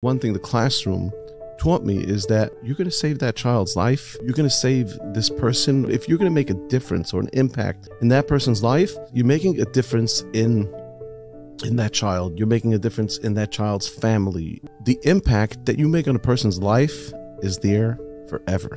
One thing the classroom taught me is that you're going to save that child's life. You're going to save this person. If you're going to make a difference or an impact in that person's life, you're making a difference in in that child. You're making a difference in that child's family. The impact that you make on a person's life is there forever.